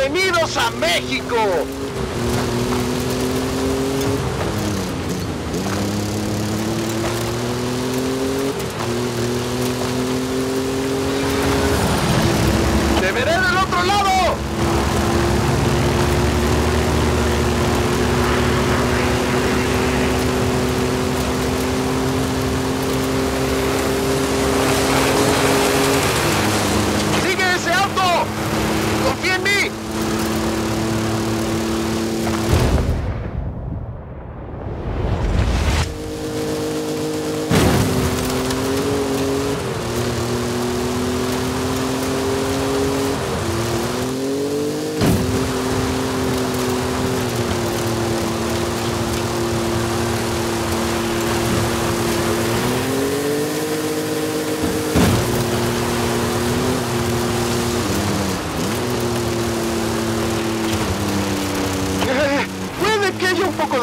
Bienvenidos a México.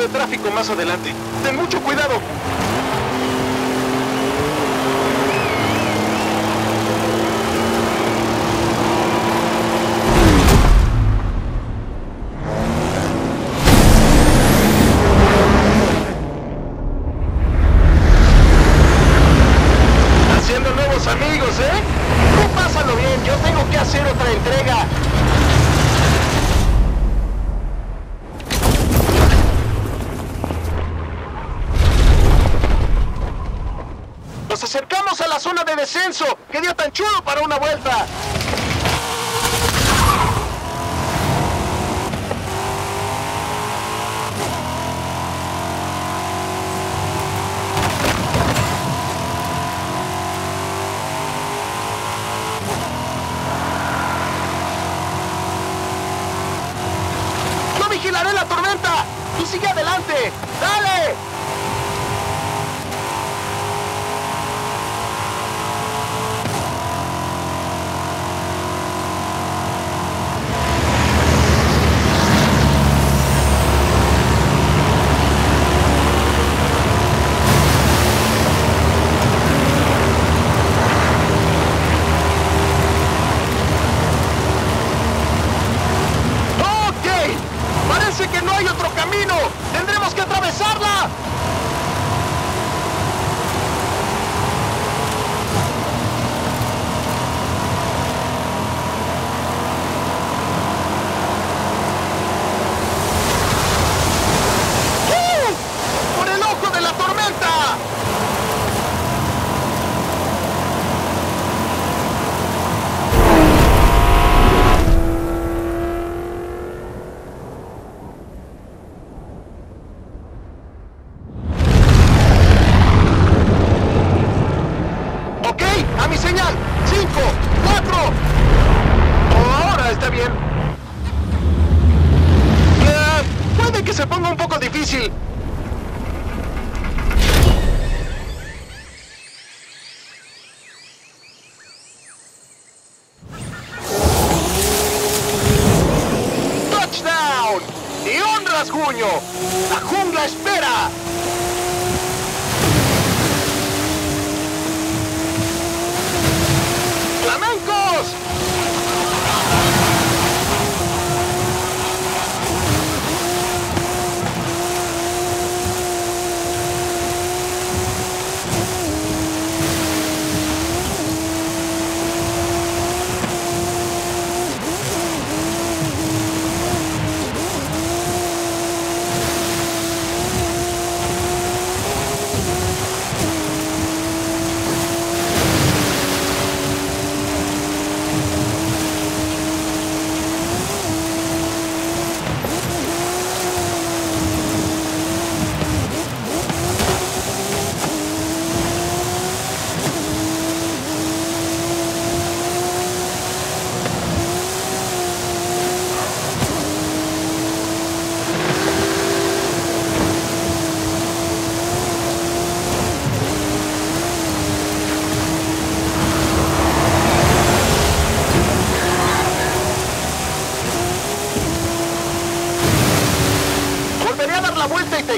tráfico más adelante. Ten mucho cuidado. acercamos a la zona de descenso. ¡Qué día tan chulo para una vuelta! ¡No vigilaré la tormenta! ¡Tú sigue adelante! difícil. ¡Touchdown! ¡Y un rasguño! ¡La jungla espera!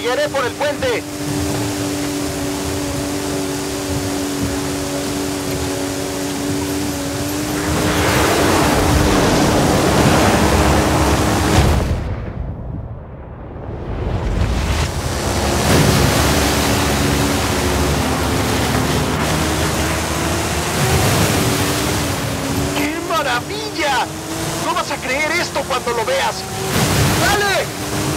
Seguiré por el puente. ¡Qué maravilla! No vas a creer esto cuando lo veas. ¡Dale!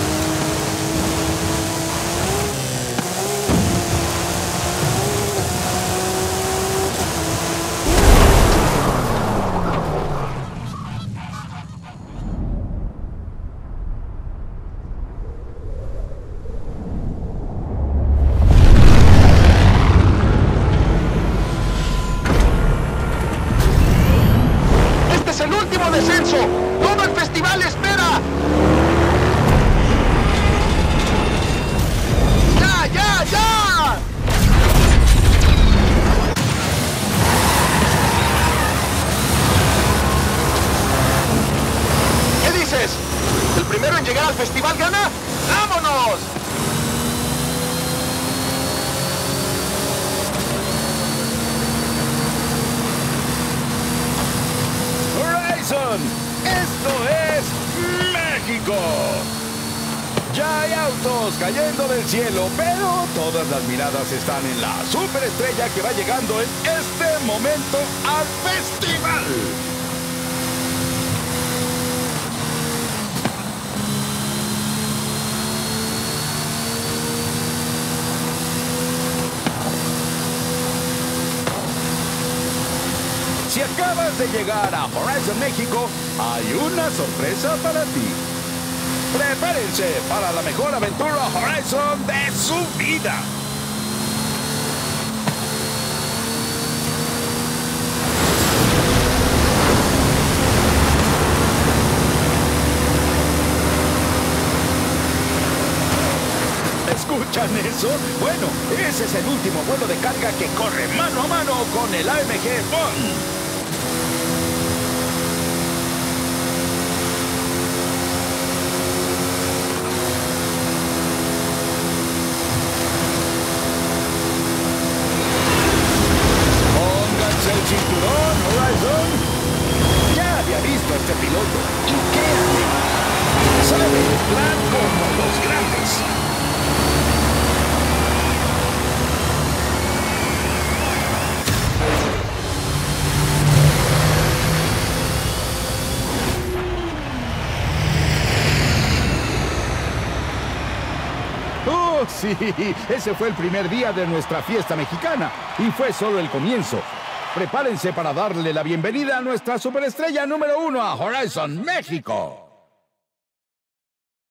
Cayendo del cielo, pero todas las miradas están en la superestrella que va llegando en este momento al festival. Si acabas de llegar a Horizon México, hay una sorpresa para ti. Prepárense para la mejor aventura Horizon de su vida. ¿Escuchan eso? Bueno, ese es el último vuelo de carga que corre mano a mano con el AMG Bond. Pónganse el cinturón, Horizon. Ya había visto a este piloto. ¿Y qué hace? Como los grandes. ¡Oh, sí! Ese fue el primer día de nuestra fiesta mexicana y fue solo el comienzo. Prepárense para darle la bienvenida a nuestra superestrella número uno a Horizon México.